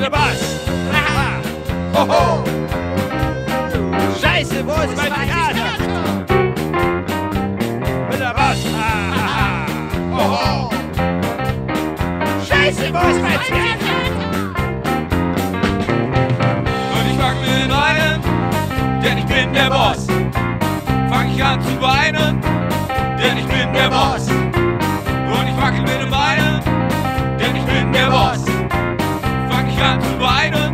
der. Haha. Hoho. Scheiße, wo ist mein Theater? Bin der. Haha. Hoho. Scheiße, wo ist mein Theater? Und ich fang mit weinen, denn ich bin der Boss. Fang ich an zu weinen, denn ich bin der Boss. got wide open.